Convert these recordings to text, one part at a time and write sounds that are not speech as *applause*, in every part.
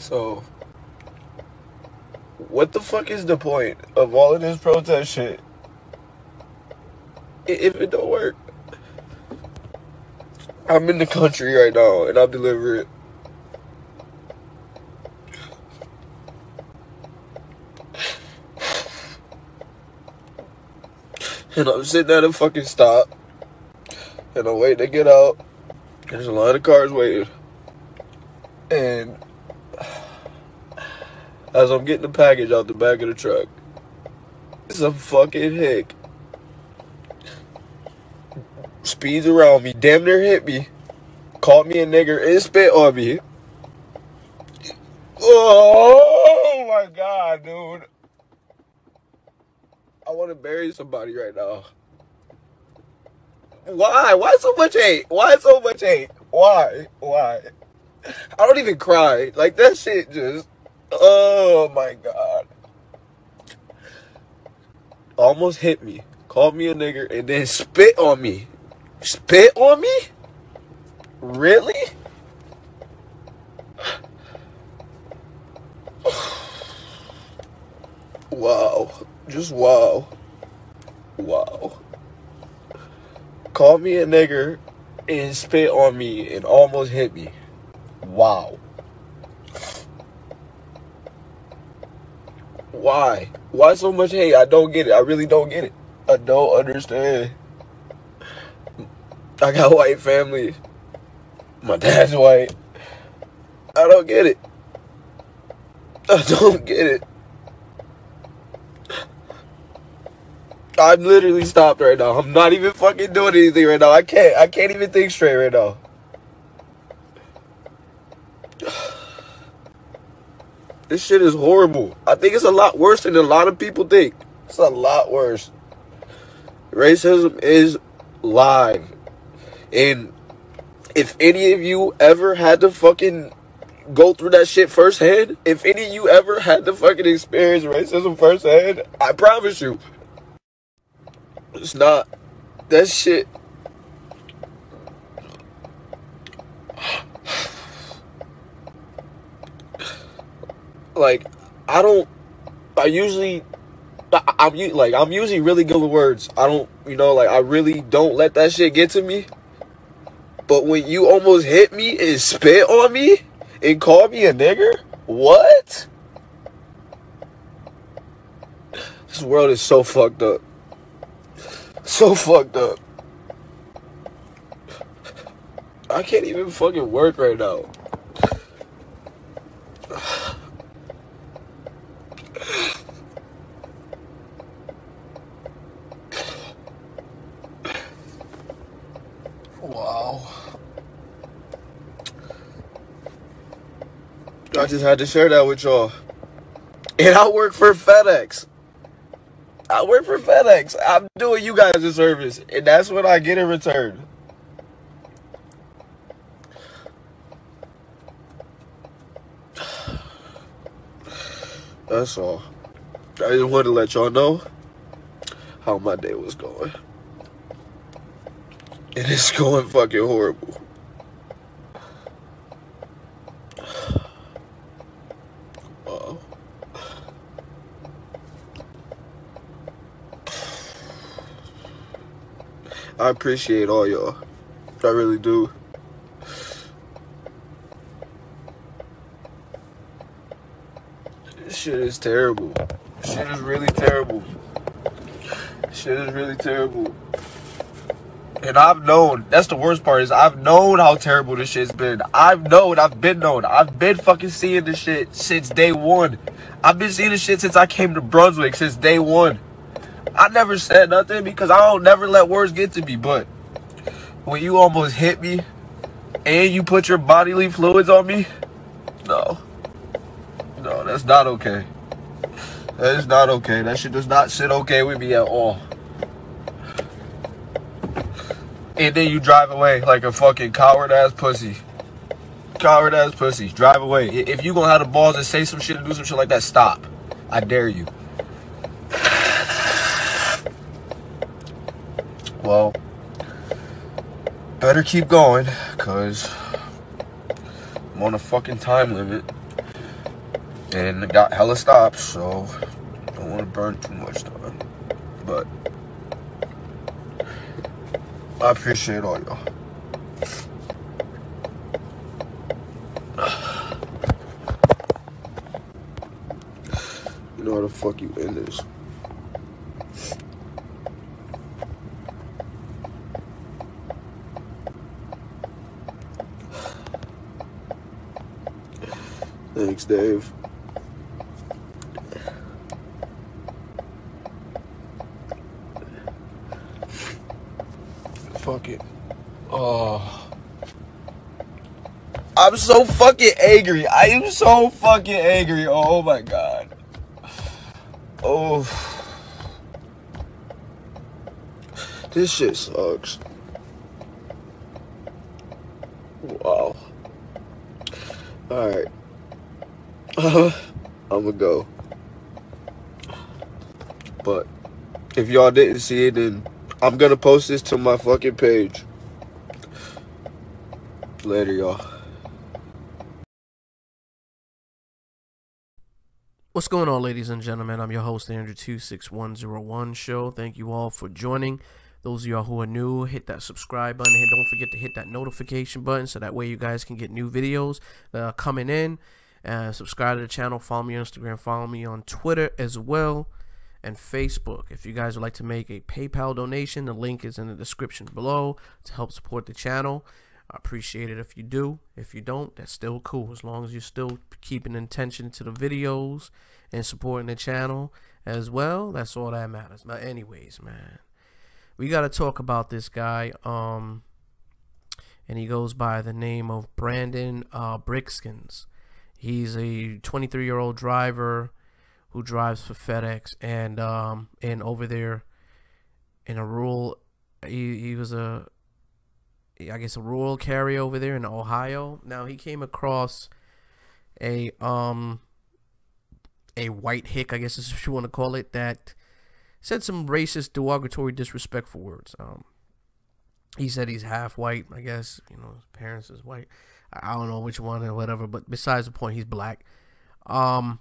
So, what the fuck is the point of all of this protest shit if it don't work? I'm in the country right now and I'm delivering. It. And I'm sitting at a fucking stop. And I'm waiting to get out. There's a lot of cars waiting. And as I'm getting the package out the back of the truck, some fucking hick speeds around me, damn near hit me, called me a nigger, and spit on me. Oh my god, dude. I want to bury somebody right now. Why? Why so much hate? Why so much hate? Why? Why? I don't even cry. Like that shit just. Oh my god. Almost hit me. Called me a nigger and then spit on me. Spit on me? Really? *sighs* Wow. Just wow. Wow. Called me a nigger and spit on me and almost hit me. Wow. Why? Why so much hate? I don't get it. I really don't get it. I don't understand. I got *laughs* white family. My dad's white. I don't get it. I don't *laughs* get it. I'm literally stopped right now. I'm not even fucking doing anything right now. I can't. I can't even think straight right now. This shit is horrible. I think it's a lot worse than a lot of people think. It's a lot worse. Racism is live. And if any of you ever had to fucking go through that shit firsthand, if any of you ever had to fucking experience racism firsthand, I promise you, it's not. That shit. Like, I don't. I usually. I'm like I'm usually really good with words. I don't, you know, like I really don't let that shit get to me. But when you almost hit me and spit on me and call me a nigger, what? This world is so fucked up. So fucked up. I can't even fucking work right now. Wow. I just had to share that with y'all. And I work for FedEx. I work for FedEx. I'm doing you guys a service, and that's what I get in return. That's all. I just wanted to let y'all know how my day was going. And it's *laughs* going fucking horrible. Wow. I appreciate all y'all. I really do. This shit is terrible. Shit is really terrible. Shit is really terrible. And I've known, that's the worst part is I've known how terrible this shit's been. I've known, I've been known. I've been fucking seeing this shit since day one. I've been seeing this shit since I came to Brunswick, since day one. I never said nothing because I don't never let words get to me, but when you almost hit me and you put your bodily fluids on me, no. No, that's not okay. That is not okay. That shit does not sit okay with me at all. and then you drive away like a fucking coward ass pussy. Coward ass pussy. Drive away. If you gonna have the balls to say some shit and do some shit like that, stop. I dare you. Well, better keep going, cause I'm on a fucking time limit. And got hella stops, so don't want to burn too much time. But I appreciate all y'all. *sighs* You know how the fuck you end this. Thanks, Dave. Fuck it. Oh. I'm so fucking angry. I am so fucking angry. Oh my god. Oh. This shit sucks. Wow. Alright. Uh, I'm gonna go. But if y'all didn't see it, then I'm gonna post this to my fucking page. Later, y'all. What's going on, ladies and gentlemen? I'm your host, Andrew26101 Show. Thank you all for joining. Those of y'all who are new, hit that subscribe button. And don't forget to hit that notification button so that way you guys can get new videos uh, coming in. Uh, subscribe to the channel. Follow me on Instagram. Follow me on Twitter as well and Facebook. If you guys would like to make a PayPal donation, the link is in the description below to help support the channel. I appreciate it if you do. If you don't, that's still cool. As long as you're still keeping attention to the videos and supporting the channel as well, that's all that matters. But anyways, man, we got to talk about this guy. Um, and he goes by the name of Brandon uh, Brackins. He's a 23 year old driver who drives for FedEx and um and over there in a rural he, he was a I guess a rural carrier over there in Ohio. Now he came across a um a white hick, I guess is what you want to call it, that said some racist, derogatory, disrespectful words. Um he said he's half white, I guess, you know, his parents is white. I don't know which one or whatever, but besides the point, he's black. Um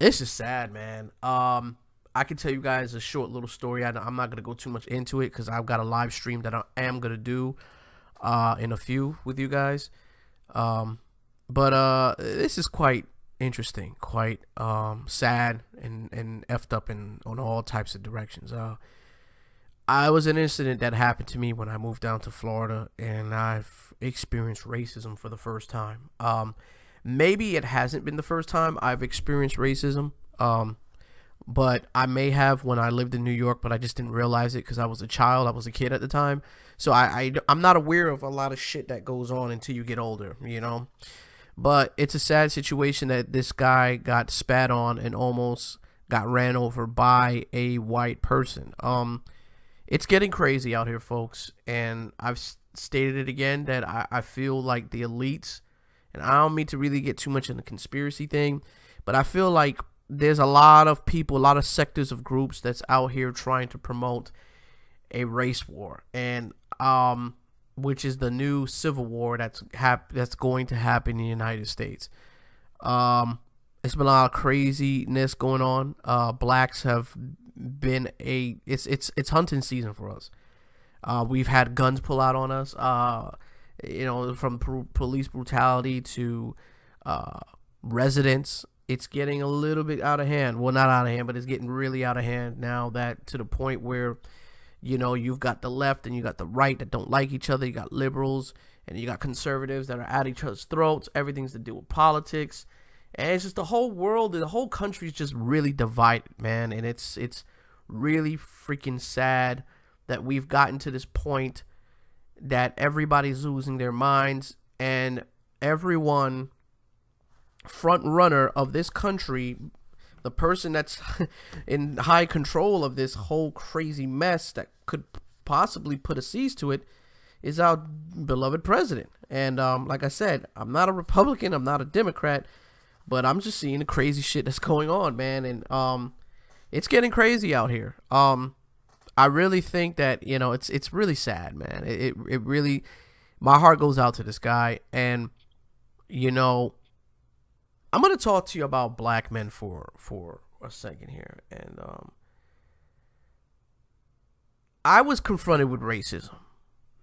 it's just sad, man. Um, I can tell you guys a short little story. I, am not gonna go too much into it because I've got a live stream that I am gonna do uh, in a few with you guys. Um, but uh, this is quite interesting, quite um, sad, and and effed up in on all types of directions. Uh, I was an incident that happened to me when I moved down to Florida, and I've experienced racism for the first time. Um, Maybe it hasn't been the first time I've experienced racism. Um, but I may have when I lived in New York, but I just didn't realize it because I was a child. I was a kid at the time. So I, I, am not aware of a lot of shit that goes on until you get older, you know? But it's a sad situation that this guy got spat on and almost got ran over by a white person. Um, it's getting crazy out here, folks. And I've stated it again that I, I feel like the elites and I don't mean to really get too much in the conspiracy thing, but I feel like there's a lot of people, a lot of sectors of groups that's out here trying to promote a race war, and um, which is the new civil war that's hap- that's going to happen in the United States. Um, it's been a lot of craziness going on. Uh, blacks have been a it's it's it's hunting season for us. Uh, we've had guns pull out on us. Uh, you know, from police brutality to uh, residents. It's getting a little bit out of hand. Well, not out of hand, but it's getting really out of hand now that to the point where, you know, you've got the left and you got the right that don't like each other. You got liberals and you got conservatives that are at each other's throats. Everything's to do with politics. And it's just the whole world, the whole country is just really divided, man. And it's it's really freaking sad that we've gotten to this point that everybody's losing their minds and everyone front runner of this country the person that's *laughs* in high control of this whole crazy mess that could possibly put a cease to it is our beloved president. And um, like I said, I'm not a Republican, I'm not a Democrat, but I'm just seeing the crazy shit that's going on, man. And um, it's getting crazy out here. Um, I really think that you know it's it's really sad, man. It it, it really, my heart goes out to this guy, and you know, I'm gonna talk to you about black men for for a second here, and um, I was confronted with racism.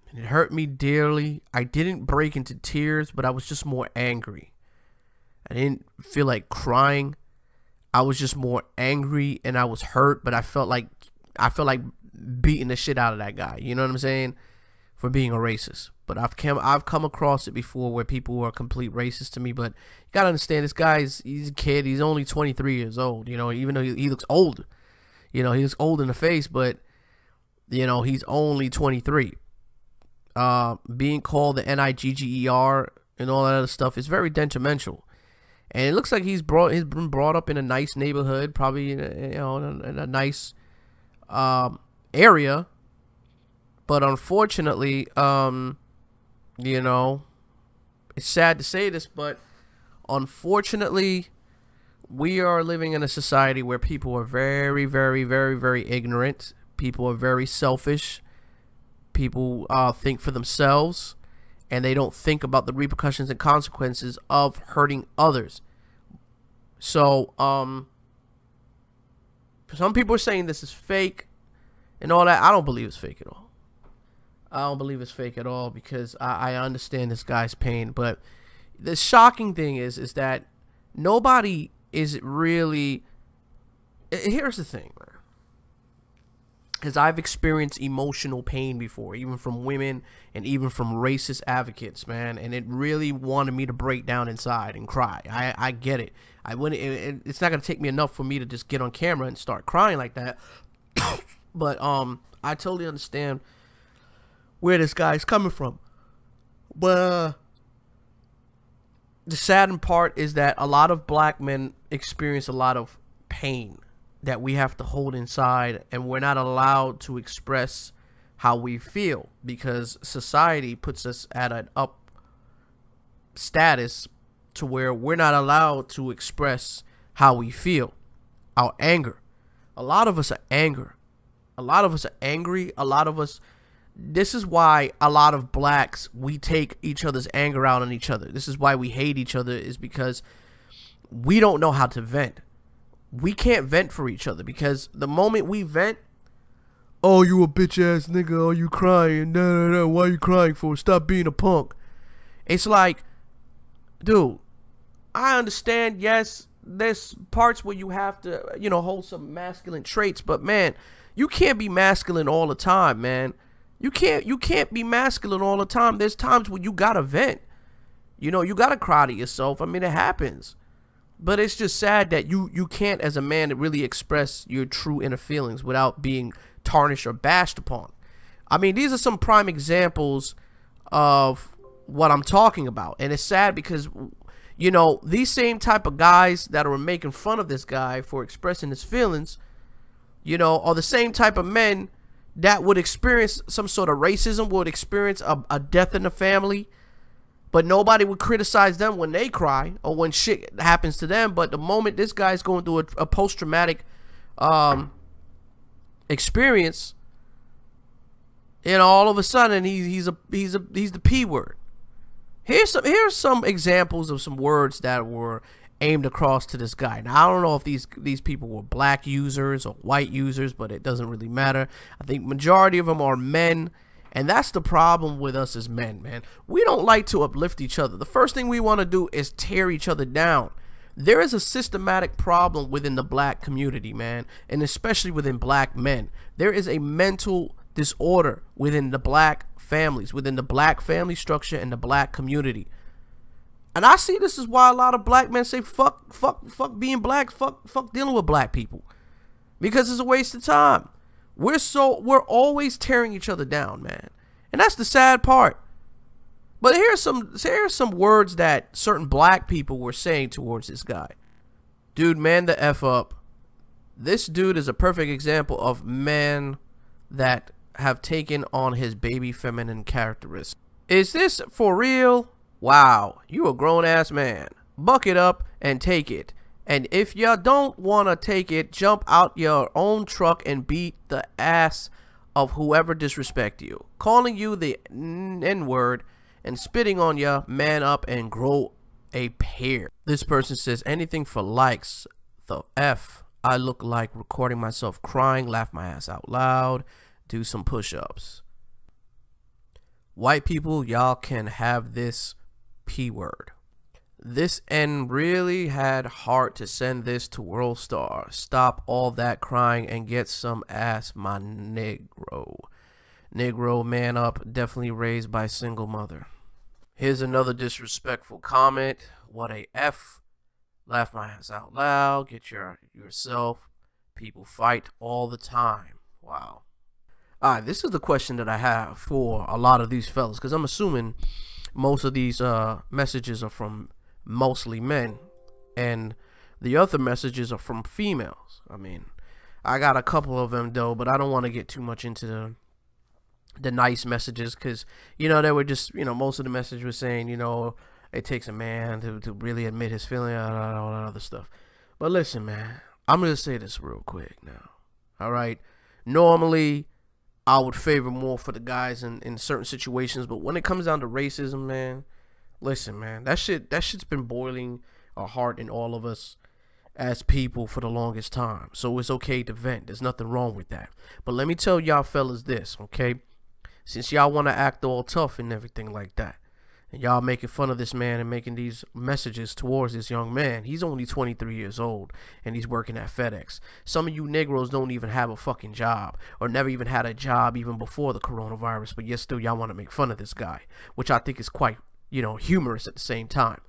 And it hurt me dearly. I didn't break into tears, but I was just more angry. I didn't feel like crying. I was just more angry and I was hurt, but I felt like I felt like beating the shit out of that guy. You know what I'm saying? For being a racist. But I've come I've come across it before where people were complete racist to me. But you gotta understand this guy's he's a kid. He's only 23 years old. You know, even though he, he looks old. You know, he looks old in the face, but you know he's only 23. Uh, being called the N I G G E R and all that other stuff is very detrimental and it looks like he's brought he's been brought up in a nice neighborhood, probably in a, you know in a, in a nice um, area. But unfortunately, um, you know, it's sad to say this, but unfortunately, we are living in a society where people are very, very, very, very ignorant. People are very selfish. People uh, think for themselves and they don't think about the repercussions and consequences of hurting others. So, um, some people are saying this is fake and all that. I don't believe it's fake at all. I don't believe it's fake at all because I, I understand this guy's pain. But the shocking thing is, is that nobody is really. Here's the thing, man because I've experienced emotional pain before, even from women and even from racist advocates, man. And it really wanted me to break down inside and cry. I, I get it. I wouldn't. It, it's not gonna take me enough for me to just get on camera and start crying like that. *coughs* but um, I totally understand where this guy's coming from. But uh, the saddened part is that a lot of black men experience a lot of pain that we have to hold inside and we're not allowed to express how we feel because society puts us at an up status to where we're not allowed to express how we feel. Our anger. A lot of us are anger. A lot of us are angry. A lot of us this is why a lot of blacks we take each other's anger out on each other. This is why we hate each other is because we don't know how to vent we can't vent for each other because the moment we vent, oh, you a bitch ass nigga, oh, you crying, no, no, no, why are you crying for? Stop being a punk. It's like, dude, I understand, yes, there's parts where you have to, you know, hold some masculine traits, but man, you can't be masculine all the time, man. You can't you can't be masculine all the time. There's times when you gotta vent. You know, you gotta cry to yourself. I mean, it happens. But it's just sad that you you can't as a man really express your true inner feelings without being tarnished or bashed upon. I mean, these are some prime examples of what I'm talking about. And it's sad because you know, these same type of guys that are making fun of this guy for expressing his feelings, you know, are the same type of men that would experience some sort of racism, would experience a, a death in the family, but nobody would criticize them when they cry or when shit happens to them. But the moment this guy's going through a, a post traumatic um, experience, and all of a sudden he's he's a he's a he's the p word. Here's some here's some examples of some words that were aimed across to this guy. Now I don't know if these these people were black users or white users, but it doesn't really matter. I think majority of them are men and that's the problem with us as men, man. We don't like to uplift each other. The first thing we want to do is tear each other down. There is a systematic problem within the black community, man, and especially within black men. There is a mental disorder within the black families, within the black family structure and the black community. And I see this is why a lot of black men say fuck fuck fuck being black, fuck fuck dealing with black people. Because it's a waste of time. We're so we're always tearing each other down, man. And that's the sad part. But here's some here's some words that certain black people were saying towards this guy. Dude, man the F up. This dude is a perfect example of men that have taken on his baby feminine characteristics. Is this for real? Wow, you a grown ass man. Buck it up and take it. And if you don't want to take it, jump out your own truck and beat the ass of whoever disrespect you. Calling you the N-word and spitting on you, man up and grow a pair. This person says anything for likes. The F. I look like recording myself crying, laugh my ass out loud, do some push-ups. White people, y'all can have this P word. This N really had heart to send this to World Star. Stop all that crying and get some ass, my Negro. Negro man up, definitely raised by single mother. Here's another disrespectful comment. What a F. Laugh my ass out loud. Get your yourself. People fight all the time. Wow. Alright, this is the question that I have for a lot of these fellas, because I'm assuming most of these uh, messages are from mostly men, and the other messages are from females. I mean, I got a couple of them though, but I don't want to get too much into the the nice messages because you know they were just you know most of the message was saying you know it takes a man to, to really admit his feeling and all that other stuff. But listen, man, I'm gonna say this real quick now. All right, normally I would favor more for the guys in, in certain situations, but when it comes down to racism, man, listen, man, that shit that shit's been boiling our heart in all of us as people for the longest time. So it's okay to vent. There's nothing wrong with that. But let me tell y'all fellas this, okay? Since y'all want to act all tough and everything like that, and y'all making fun of this man and making these messages towards this young man. He's only 23 years old and he's working at FedEx. Some of you Negroes don't even have a fucking job or never even had a job even before the coronavirus, but yet still y'all want to make fun of this guy, which I think is quite, you know, humorous at the same time.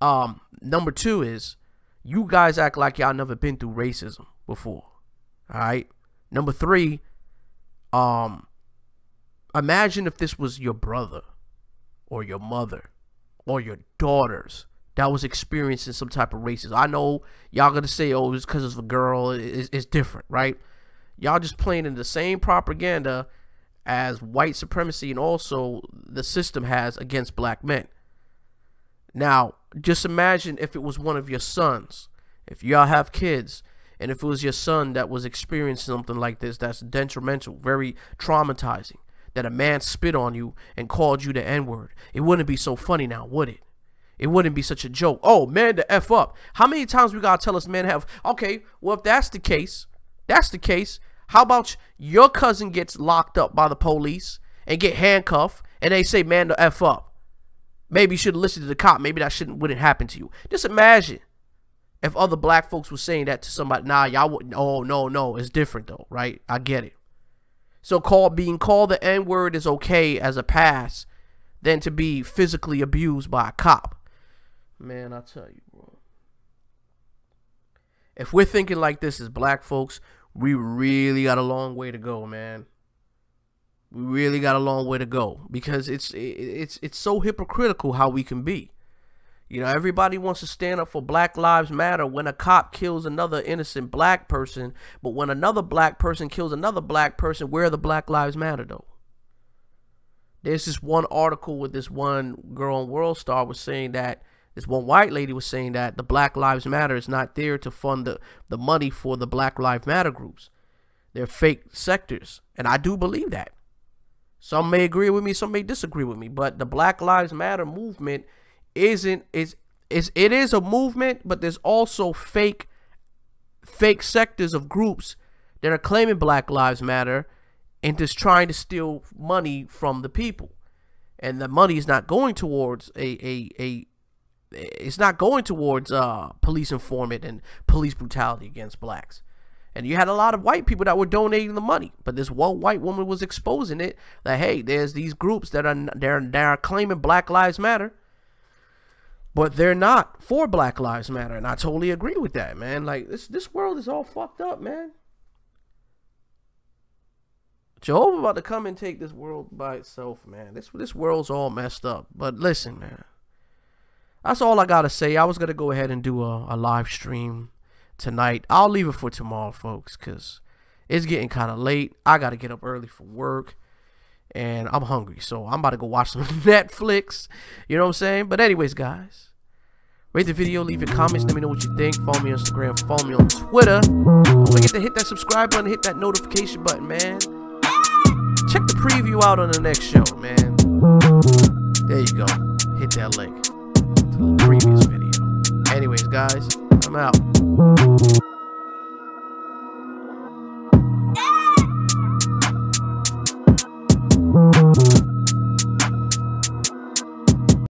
Um, number two is you guys act like y'all never been through racism before. All right. Number three, um, imagine if this was your brother or your mother or your daughters that was experiencing some type of racism. I know y'all gonna say, oh, it's because it's a girl. It's, it's different, right? Y'all just playing in the same propaganda as white supremacy and also the system has against black men. Now, just imagine if it was one of your sons, if y'all have kids, and if it was your son that was experiencing something like this that's detrimental, very traumatizing that a man spit on you and called you the N word. It wouldn't be so funny now, would it? It wouldn't be such a joke. Oh, man, the F up. How many times we gotta tell us men have, okay, well, if that's the case, that's the case, how about your cousin gets locked up by the police and get handcuffed and they say, man, the F up. Maybe you should listen to the cop. Maybe that shouldn't wouldn't happen to you. Just imagine if other black folks were saying that to somebody. Nah, y'all wouldn't. Oh, no, no. It's different, though, right? I get it. So called being called the N word is okay as a pass than to be physically abused by a cop. Man, I tell you, bro. If we're thinking like this as black folks, we really got a long way to go, man. We really got a long way to go because it's it's it's so hypocritical how we can be. You know, everybody wants to stand up for Black Lives Matter when a cop kills another innocent black person, but when another black person kills another black person, where the Black Lives Matter though? There's this one article with this one girl on World Star was saying that this one white lady was saying that the Black Lives Matter is not there to fund the, the money for the Black Lives Matter groups. They're fake sectors. And I do believe that. Some may agree with me, some may disagree with me, but the Black Lives Matter movement isn't is is it is a movement, but there's also fake fake sectors of groups that are claiming Black Lives Matter and just trying to steal money from the people. And the money is not going towards a a, a it's not going towards uh, police informant and police brutality against blacks. And you had a lot of white people that were donating the money, but this one white woman was exposing it that hey, there's these groups that are they're, they're claiming Black Lives Matter, but they're not for Black Lives Matter, and I totally agree with that, man. Like this, this world is all fucked up, man. Jehovah about to come and take this world by itself, man. This this world's all messed up. But listen, man. That's all I gotta say. I was gonna go ahead and do a, a live stream tonight. I'll leave it for tomorrow, folks, cause it's getting kind of late. I got to get up early for work and I'm hungry. So I'm about to go watch some *laughs* Netflix. You know what I'm saying? But anyways, guys, rate the video, leave your comments, let me know what you think. Follow me on Instagram, follow me on Twitter. Don't forget to hit that subscribe button, hit that notification button, man. Check the preview out on the next show, man. There you go. Hit that link to previous video. Anyways, guys, I'm out.